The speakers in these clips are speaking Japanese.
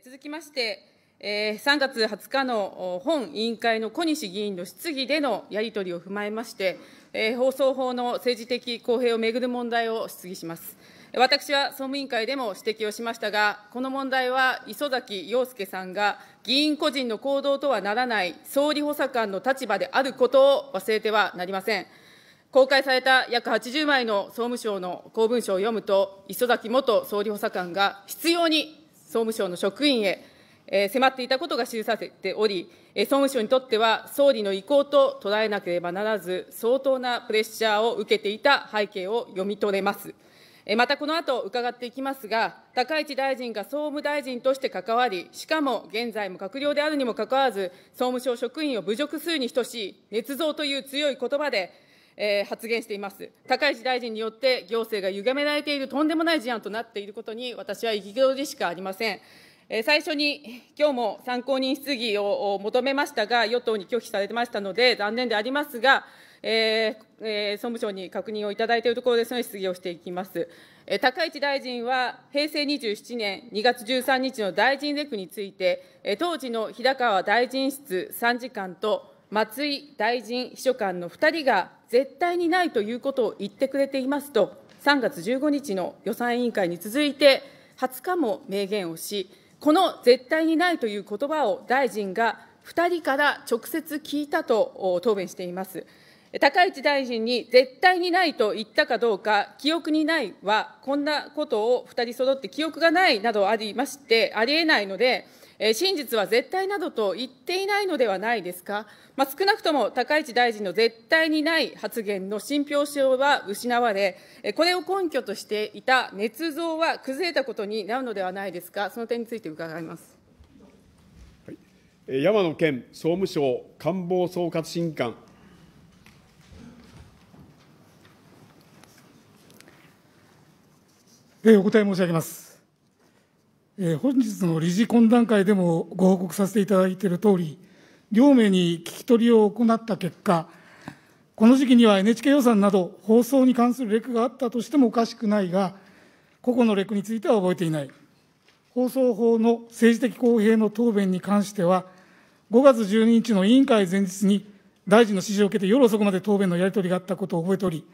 続きまして、3月20日の本委員会の小西議員の質疑でのやり取りを踏まえまして、放送法の政治的公平をめぐる問題を質疑します。私は総務委員会でも指摘をしましたが、この問題は磯崎陽介さんが議員個人の行動とはならない総理補佐官の立場であることを忘れてはなりません。公開された約80枚の総務省の公文書を読むと、磯崎元総理補佐官が必要に総務省の職員へ、え迫っていたことが記されておりえ、総務省にとっては総理の意向と捉えなければならず、相当なプレッシャーを受けていた背景を読み取れます。えまたこの後伺っていきますが、高市大臣が総務大臣として関わり、しかも現在も閣僚であるにもかかわらず、総務省職員を侮辱するに等しい、捏造という強いことばで、えー、発言しています。高市大臣によって行政が歪められているとんでもない事案となっていることに、私は憤りしかありません。最初に、きょうも参考人質疑を求めましたが、与党に拒否されてましたので、残念でありますが、えーえー、総務省に確認をいただいているところですので、質疑をしていきます。高市大臣は、平成27年2月13日の大臣レクについて、当時の平川大臣室参事官と松井大臣秘書官の2人が絶対にないということを言ってくれていますと、3月15日の予算委員会に続いて、20日も明言をし、この絶対にないということばを大臣が2人から直接聞いたと答弁しています。高市大臣に絶対にないと言ったかどうか、記憶にないは、こんなことを2人揃って記憶がないなどありまして、ありえないので、真実は絶対などと言っていないのではないですか、まあ、少なくとも高市大臣の絶対にない発言の信憑性は失われ、これを根拠としていた捏造は崩れたことになるのではないですか、その点について伺います。はい、山野県総務省官房総括審議官。お答え申し上げます。え、本日の理事懇談会でもご報告させていただいているとおり、両名に聞き取りを行った結果、この時期には NHK 予算など放送に関するレクがあったとしてもおかしくないが、個々のレクについては覚えていない。放送法の政治的公平の答弁に関しては、5月12日の委員会前日に大臣の指示を受けて夜遅くまで答弁のやり取りがあったことを覚えており、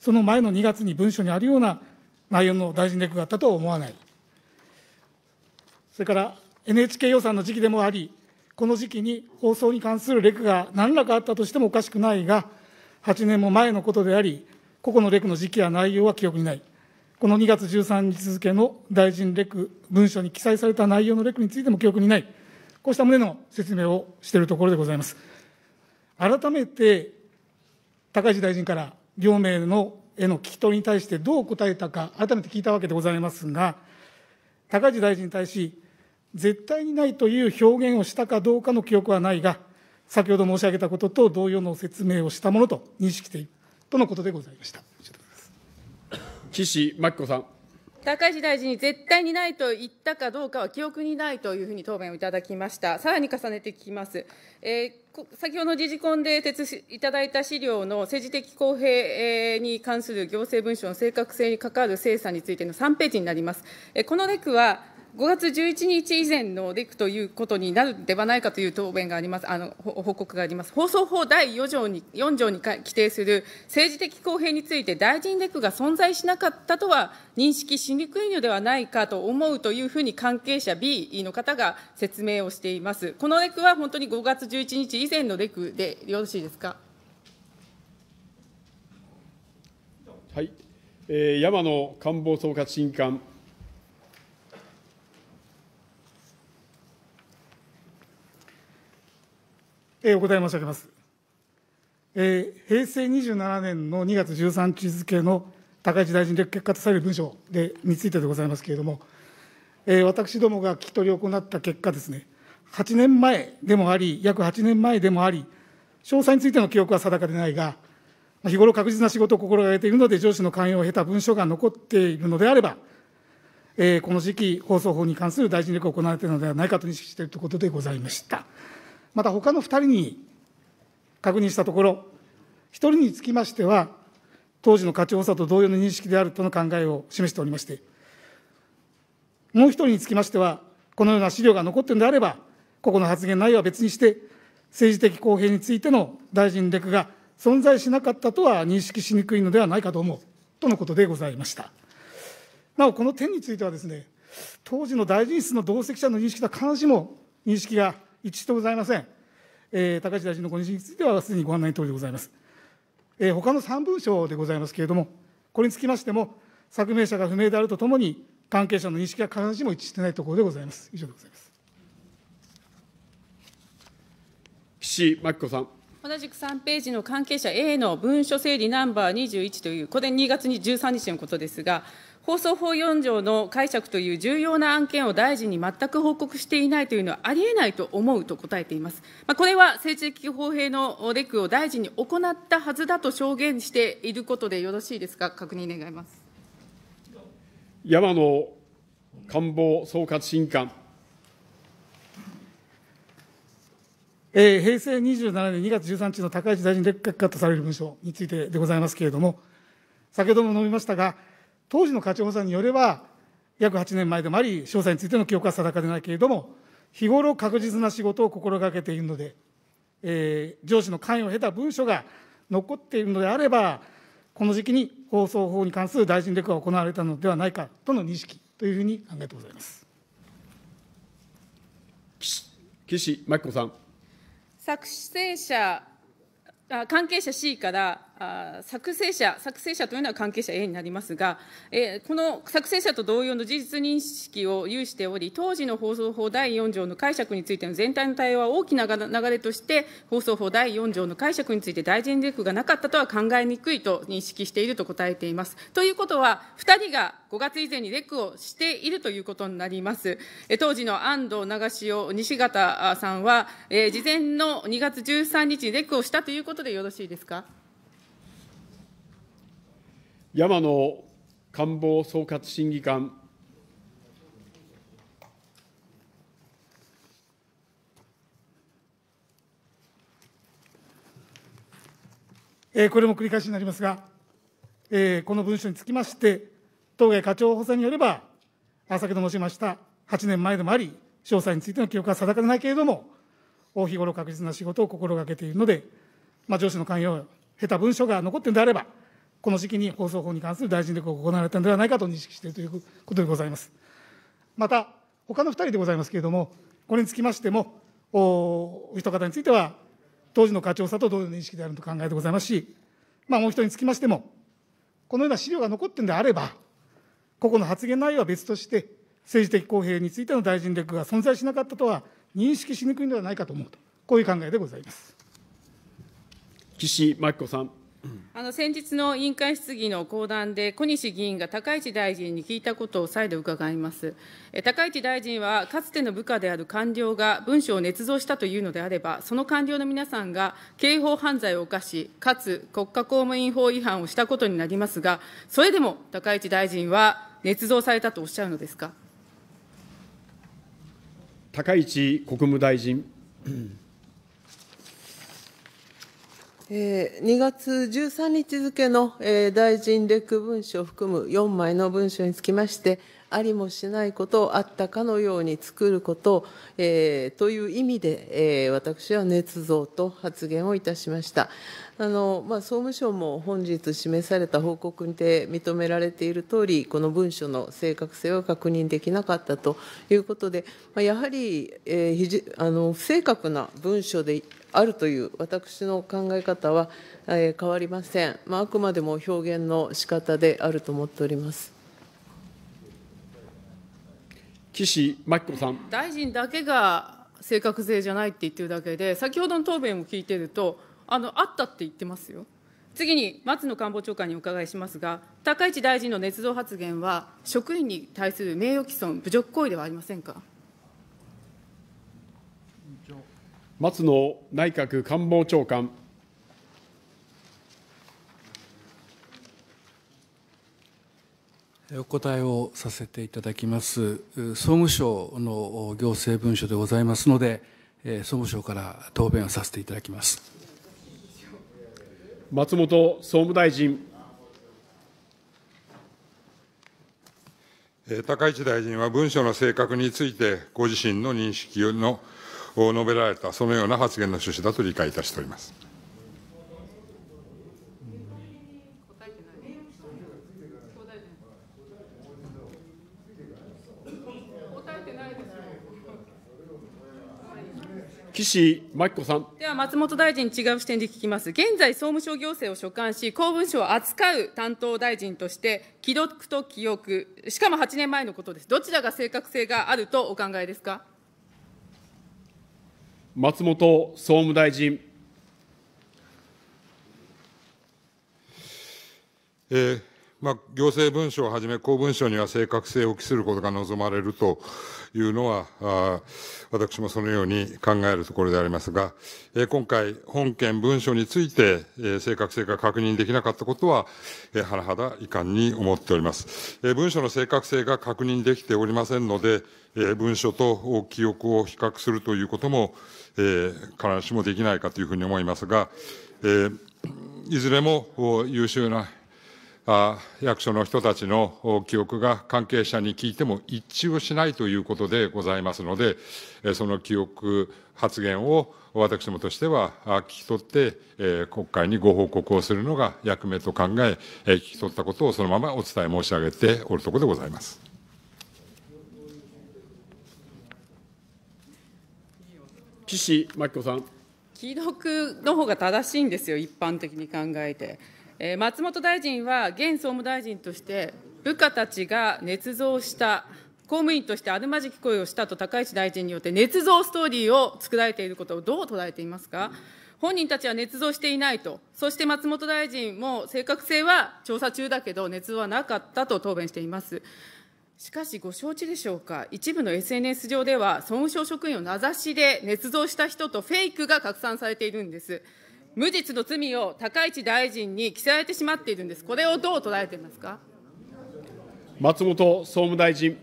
その前の2月に文書にあるような内容の大臣レクがあったとは思わない。それから NHK 予算の時期でもあり、この時期に放送に関するレクが何らかあったとしてもおかしくないが、8年も前のことであり、個々のレクの時期や内容は記憶にない。この2月13日付の大臣レク文書に記載された内容のレクについても記憶にない。こうした旨の説明をしているところでございます。改めて、高市大臣から両名のへの聞き取りに対してどう答えたか、改めて聞いたわけでございますが、高市大臣に対し、絶対にないという表現をしたかどうかの記憶はないが、先ほど申し上げたことと同様の説明をしたものと認識しているとのことでございました。岸真紀子さん。高市大臣に絶対にないと言ったかどうかは記憶にないというふうに答弁をいただきました。さらに重ねて聞きます。えー、先ほど理事懇で提出いただいた資料の政治的公平に関する行政文書の正確性に関わる精査についての3ページになります。このレクは5月11日以前のレクということになるのではないかという答弁があります、あの報告があります。放送法第4条に ,4 条に規定する政治的公平について大臣レクが存在しなかったとは認識しにくいのではないかと思うというふうに関係者 B の方が説明をしています。このレクは本当に5月11日以前のレクでよろしいですか？はい、えー、山野官房総括審議官。えー、お答え申し上げます。えー、平成27年の2月13日付の高市大臣で結果とされる文書でについてでございますけれども、えー、私どもが聞き取りを行った結果ですね、8年前でもあり、約8年前でもあり、詳細についての記憶は定かでないが、日頃確実な仕事を心がけているので、上司の関与を経た文書が残っているのであれば、えー、この時期、放送法に関する大臣力が行われているのではないかと認識しているということでございました。また他の2人に確認したところ、1人につきましては、当時の課長補佐と同様の認識であるとの考えを示しておりまして、もう1人につきましては、このような資料が残っているのであれば、個々の発言内容は別にして、政治的公平についての大臣レクが存在しなかったとは認識しにくいのではないかと思うとのことでございました。なお、この点についてはですね、当時の大臣室の同席者の認識とは必ずしも認識が一致してございません。えー、高市大臣のご認識については、すでにご案内のとおりでございます。えー、他の3文書でございますけれども、これにつきましても、作名者が不明であるとともに、関係者の認識が必ずしも一致していないところでございます。以上でございます。岸真紀子さん。同じく3ページの関係者 A の文書整理ナンバー21という、これ2月13日のことですが、放送法4条の解釈という重要な案件を大臣に全く報告していないというのはありえないと思うと答えています。まあ、これは政治的公平のレクを大臣に行ったはずだと証言していることでよろしいですか、確認願います。山野官房総括審議官。えー、平成27年2月13日の高市大臣劣化とされる文書についてでございますけれども、先ほども述べましたが、当時の課長補佐によれば、約8年前でもあり、詳細についての記憶は定かでないけれども、日頃確実な仕事を心がけているので、えー、上司の関与を経た文書が残っているのであれば、この時期に放送法に関する大臣レクが行われたのではないかとの認識というふうに考えてございます岸真紀子さん。作成者関係者 C からあ作成者、作成者というのは関係者 A になりますが、えー、この作成者と同様の事実認識を有しており、当時の放送法第4条の解釈についての全体の対応は大きな流れとして、放送法第4条の解釈について大臣レクがなかったとは考えにくいと認識していると答えています。ということは、2人が5月以前にレクをしているということになります。え当時の安藤長潮西方さんは、えー、事前の2月13日にレクをしたということでよろしいですか。山野官房総括審議官。これも繰り返しになりますが、この文書につきまして、当該課長補佐によれば、先ほど申しました8年前でもあり、詳細についての記憶は定かでないけれども、日頃確実な仕事を心がけているので、まあ、上司の関与を経た文書が残っているのであれば、この時期に放送法に関する大臣力が行われたのではないかと認識しているということでございます。また、他の2人でございますけれども、これにつきましても、お一方については、当時の課長さと同様の認識であると考えてございますし、まあ、もう一人につきましても、このような資料が残っているのであれば、個々の発言内容は別として、政治的公平についての大臣力が存在しなかったとは認識しにくいのではないかと思うと、こういう考えでございます。岸真紀子さん。あの先日の委員会質疑の講談で、小西議員が高市大臣に聞いたことを再度伺います。高市大臣は、かつての部下である官僚が文書を捏造したというのであれば、その官僚の皆さんが刑法犯罪を犯し、かつ国家公務員法違反をしたことになりますが、それでも高市大臣は捏造されたとおっしゃるのですか？高市国務大臣。えー、2月13日付の、えー、大臣レク文書を含む4枚の文書につきまして、ありもしないことをあったかのように作ること、えー、という意味で、えー、私は捏造と発言をいたしました。あのまあ、総務省も本日示された報告にて認められているとおり、この文書の正確性は確認できなかったということで、まあ、やはり、えー、あの不正確な文書であるという私の考え方は、えー、変わりません、まあ、あくまでも表現の仕方であると思っております岸真紀子さん大臣だけが正確性じゃないって言ってるだけで、先ほどの答弁を聞いてると、あのあったって言ってますよ。次に松野官房長官にお伺いしますが、高市大臣の捏造発言は、職員に対する名誉毀損、侮辱行為ではありませんか？松野内閣官房長官。お答えをさせていただきます。総務省の行政文書でございますので、総務省から答弁をさせていただきます。松本総務大臣。高市大臣は文書の正確について、ご自身の認識のを述べられた、そのような発言の趣旨だと理解いたしております。岸真紀子さん。では、松本大臣、違う視点で聞きます。現在、総務省行政を所管し、公文書を扱う担当大臣として、既読と記憶、しかも8年前のことです。どちらが正確性があるとお考えですか？松本総務大臣。えーまあ、行政文書をはじめ公文書には正確性を期することが望まれるというのは、あ私もそのように考えるところでありますが、えー今回、本件文書について、えー正確性が確認できなかったことは、えー甚だ遺憾に思っております。えー文書の正確性が確認できておりませんので、えー文書と記憶を比較するということも、えー必ずしもできないかというふうに思いますが、えーいずれも優秀な役所の人たちのお記憶が関係者に聞いても一致をしないということでございますので、えその記憶発言を私どもとしてはあ聞き取って、えー国会にご報告をするのが役目と考え、えー聞き取ったことをそのままお伝え申し上げておるところでございます。岸真紀子さん。既読の方が正しいんですよ、一般的に考えて。えー松本大臣は現総務大臣として、部下たちが捏造した、公務員としてあるまじき声をしたと高市大臣によって、捏造ストーリーを作られていることをどう捉えていますか？本人たちは捏造していないと、そして松本大臣も正確性は調査中だけど、捏造はなかったと答弁しています。しかし、ご承知でしょうか、一部の SNS 上では、総務省職員を名指しで捏造した人とフェイクが拡散されているんです。無実の罪を高市大臣に着せられてしまっているんです。これをどう捉えていますか？松本総務大臣。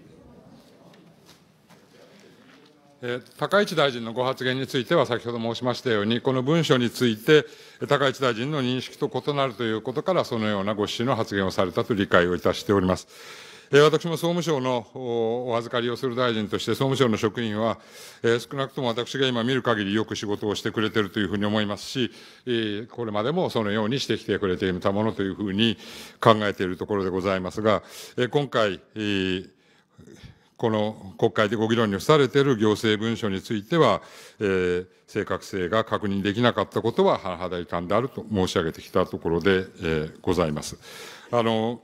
えー高市大臣のご発言については、先ほど申しましたように、この文書について、高市大臣の認識と異なるということから、そのようなご指針の発言をされたと理解をいたしております。私も総務省のお預かりをする大臣として、総務省の職員は、少なくとも私が今見る限りよく仕事をしてくれているというふうに思いますし、これまでもそのようにしてきてくれていたものというふうに考えているところでございますが、今回、この国会でご議論に付されている行政文書については、えー正確性が確認できなかったことは、甚だ遺憾であると申し上げてきたところで、えーございます。あの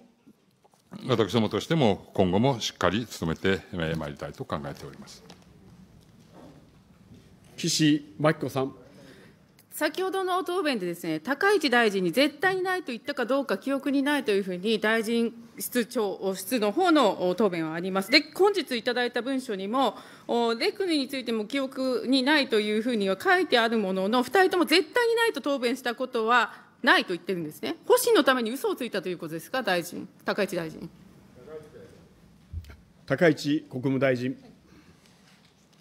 私どもとしても、今後もしっかり努めてえーまいりたいと考えております。岸真紀子さん。先ほどの答弁でですね、高市大臣に絶対にないと言ったかどうか記憶にないというふうに大臣室長室の方のお答弁はあります。で、本日いただいた文書にも、おレクについても記憶にないというふうには書いてあるものの、2人とも絶対にないと答弁したことはないと言ってるんですね。保身のために嘘をついたということですか、大臣、高市大臣。高市国務大臣。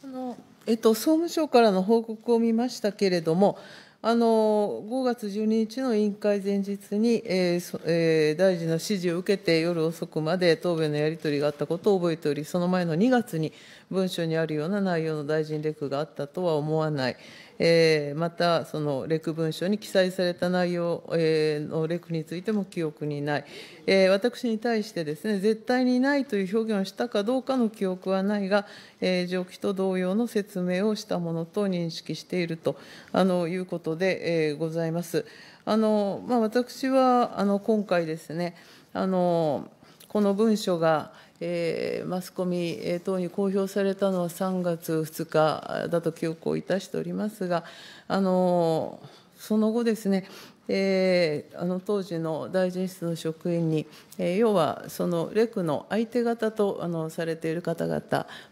あのえっと、総務省からの報告を見ましたけれども、あの5月12日の委員会前日に、えーそえー大臣の指示を受けて、夜遅くまで答弁のやり取りがあったことを覚えており、その前の2月に文書にあるような内容の大臣レクがあったとは思わない、えまた、そのレク文書に記載された内容、えのレクについても記憶にない、え私に対してですね、絶対にないという表現をしたかどうかの記憶はないが、えー上記と同様の説明をしたものと認識しているとあのいうことで、えございます。あのまあ、私はあの今回ですねあのこの文書が、えーマスコミ等に公表されたのは3月2日だと記憶をいたしておりますが、あのその後ですね、えーあの当時の大臣室の職員に、えー要はそのレクの相手方とあのされている方々、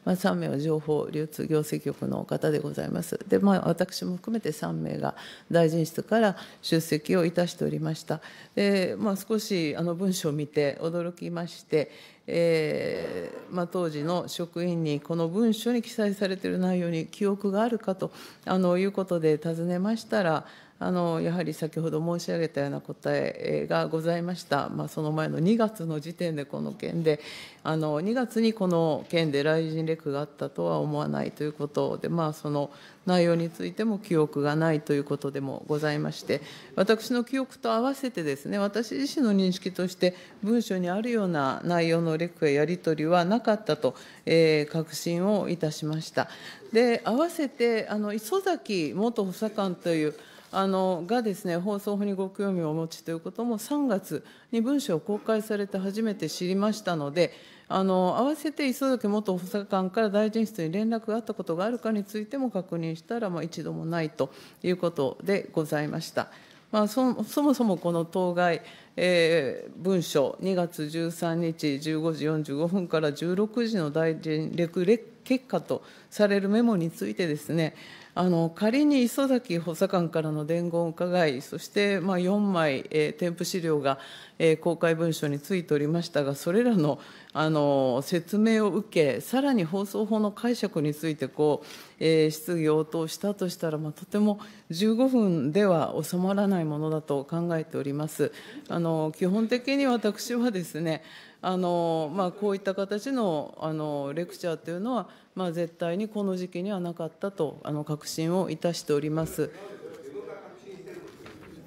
まあ、3名は情報流通行政局の方でございます。で、まあ、私も含めて3名が大臣室から出席をいたしておりました。で、まあ、少しあの文書を見て驚きまして、えーまあ、当時の職員にこの文書に記載されている内容に記憶があるかとあのいうことで尋ねましたら、あのやはり先ほど申し上げたような答えがございました、まあ、その前の2月の時点でこの件で、あの2月にこの件で雷神レクがあったとは思わないということで、まあ、その内容についても記憶がないということでもございまして、私の記憶と合わせてですね、私自身の認識として、文書にあるような内容のレクややり取りはなかったと、えー、確信をいたしました。で、合わせて、あの磯崎元補佐官というあのがですね、放送法にご興味をお持ちということも、3月に文書を公開されて初めて知りましたので、あの合わせて磯崎元補佐官から大臣室に連絡があったことがあるかについても確認したら、まあ、一度もないということでございました。まあ、そそもそもこの当該、えー、文書、2月13日15時45分から16時の大臣レク結果とされるメモについてですね、あの仮に磯崎補佐官からの伝言を伺い、そしてまあ4枚、えー、添付資料が、えー、公開文書についておりましたが、それらのあの説明を受け、さらに放送法の解釈についてこう、えー、質疑応答したとしたら、まあ、とても15分では収まらないものだと考えております。あの基本的に私はですね、あのまあ、こういった形のあのレクチャーというのは、まあ、絶対にこの時期にはなかったとあの確信をいたしております。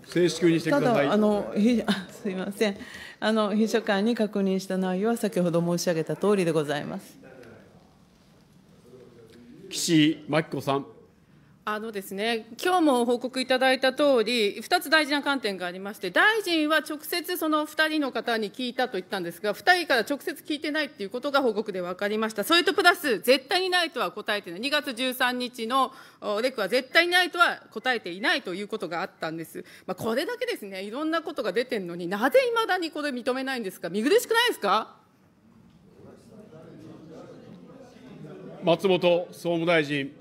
静粛にしてください。ただあのひあすみませんあの秘書官に確認した内容は先ほど申し上げた通りでございます。岸真紀子さん。あのですね、今日も報告いただいた通り、2つ大事な観点がありまして、大臣は直接その2人の方に聞いたと言ったんですが、2人から直接聞いてないということが報告で分かりました。それとプラス、絶対にないとは答えてない。2月13日のレクは絶対にないとは答えていないということがあったんです。まあ、これだけですね、いろんなことが出てるのになぜいまだにこれ認めないんですか、見苦しくないですか？松本総務大臣。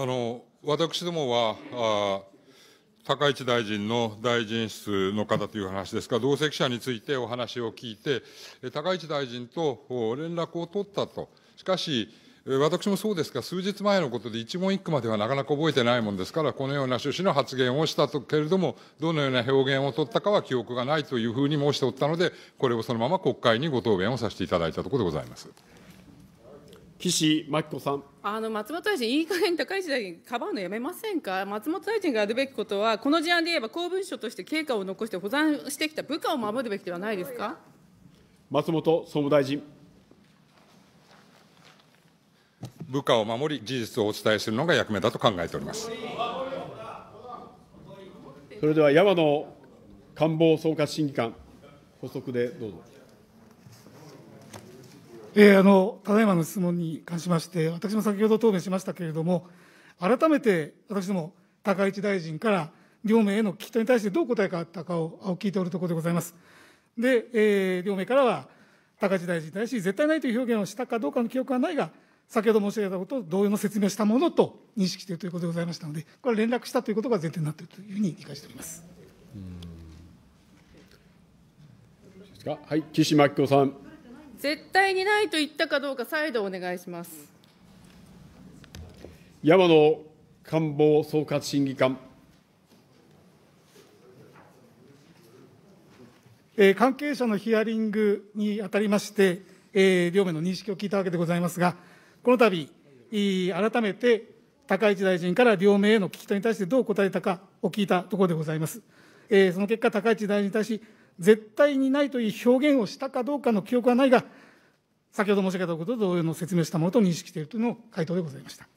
あの私どもはあ、高市大臣の大臣室の方という話ですが、同席者についてお話を聞いて、高市大臣と連絡を取ったと、しかし、私もそうですが、数日前のことで一問一句まではなかなか覚えてないもんですから、このような趣旨の発言をしたとけれども、どのような表現を取ったかは記憶がないというふうに申しておったので、これをそのまま国会にご答弁をさせていただいたところでございます。岸真紀子さん。あの松本大臣、いい加減高市大臣、かばうのやめませんか、松本大臣がやるべきことは、この事案で言えば、公文書として経過を残して保存してきた部下を守るべきではないですか？松本総務大臣。部下を守り、事実をお伝えするのが役目だと考えておりますそれでは山野官房総括審議官、補足でどうぞ。えー、あのただいまの質問に関しまして、私も先ほど答弁しましたけれども、改めて私ども、高市大臣から両名への聞き取りに対してどう答えがあったかを聞いておるところでございます。で、えー、両名からは、高市大臣に対し、絶対ないという表現をしたかどうかの記憶はないが、先ほど申し上げたことと同様の説明をしたものと認識しているということでございましたので、これ連絡したということが前提になっているというふうに理解しております。はい、岸真紀子さん。絶対にないと言ったかどうか、再度お願いします。山野官房総括審議官。えー、関係者のヒアリングにあたりまして、えー、両名の認識を聞いたわけでございますが、この度、改めて高市大臣から両名への聞き取りに対してどう答えたかを聞いたところでございます。えー、その結果、高市大臣に対し、絶対にないという表現をしたかどうかの記憶はないが、先ほど申し上げたことと同様の説明したものと認識しているというの回答でございました。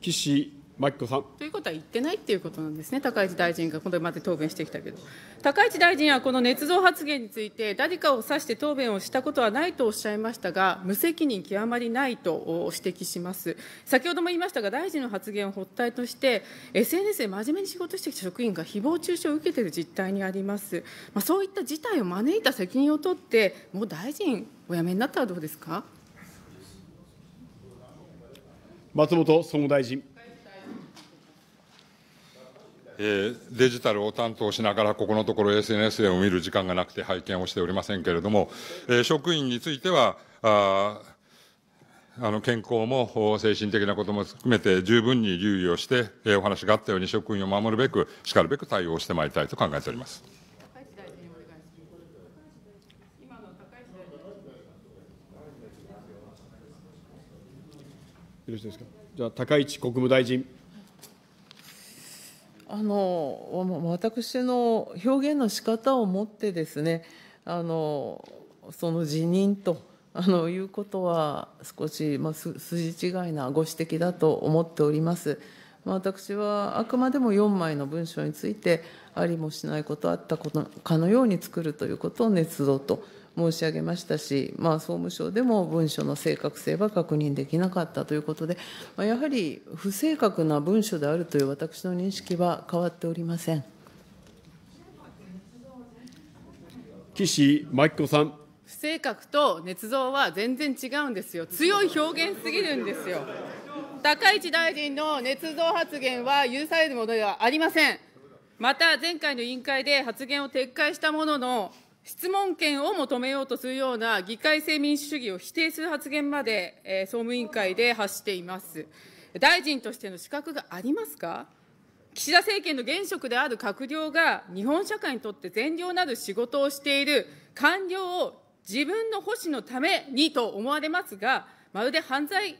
岸真紀子さん。ということは言ってないっていうことなんですね、高市大臣がこれまで答弁してきたけど、高市大臣はこの捏造発言について、誰かを指して答弁をしたことはないとおっしゃいましたが、無責任極まりないと指摘します。先ほども言いましたが、大臣の発言を発端として、SNS で真面目に仕事してきた職員が誹謗中傷を受けている実態にあります。まあ、そういった事態を招いた責任を取って、もう大臣、お辞めになったらどうですか？松本総務大臣。えデジタルを担当しながら、ここのところ SNS を見る時間がなくて拝見をしておりませんけれども、え職員については、ああの健康も精神的なことも含めて十分に留意をして、えー、お話があったように職員を守るべく、しかるべく対応してまいりたいと考えております。よろしいですか？じゃあ、高市国務大臣。あの私の表現の仕方をもってですね、あのその辞任とあのいうことは、少し、まあ、筋違いなご指摘だと思っております。ま私はあくまでも4枚の文書について、ありもしないことあったことかのように作るということを捏造と申し上げましたし、まあ、総務省でも文書の正確性は確認できなかったということで、まあ、やはり不正確な文書であるという私の認識は変わっておりません。岸真紀子さん。不正確と捏造は全然違うんですよ。強い表現すぎるんですよ。高市大臣の捏造発言は許されるものではありません。また、前回の委員会で発言を撤回したものの、質問権を求めようとするような議会制民主主義を否定する発言まで、えー、総務委員会で発しています。大臣としての資格がありますか？岸田政権の現職である閣僚が日本社会にとって善良なる仕事をしている官僚を自分の保守のためにと思われますが、まるで犯罪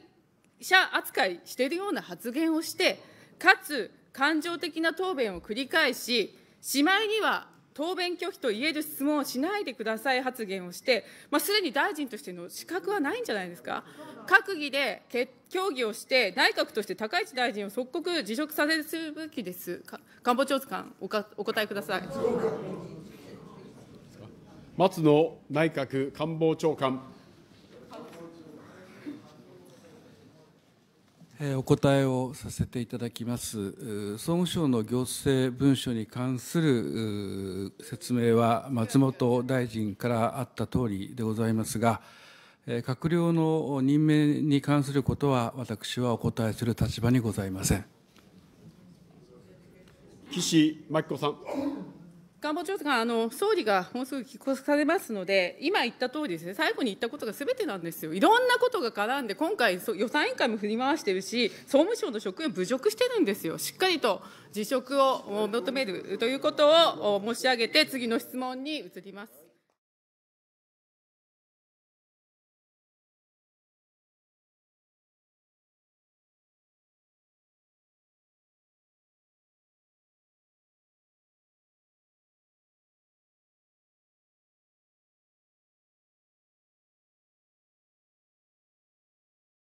者扱いしているような発言をして、かつ感情的な答弁を繰り返し、しまいには答弁拒否と言える質問をしないでください発言をして、まあ、すでに大臣としての資格はないんじゃないですか。閣議で協議をして、内閣として高市大臣を即刻辞職させるべきです。官房長官おか、お答えください。松野内閣官房長官。お答えをさせていただきます。総務省の行政文書に関する説明は松本大臣からあったとおりでございますが、閣僚の任命に関することは、私はお答えする立場にございません。岸真紀子さん。官房長官、あの総理がもうすぐ帰国されますので、今言った通りですね、最後に言ったことがすべてなんですよ。いろんなことが絡んで、今回、予算委員会も振り回してるし、総務省の職員を侮辱してるんですよ。しっかりと辞職を求めるということを申し上げて、次の質問に移ります。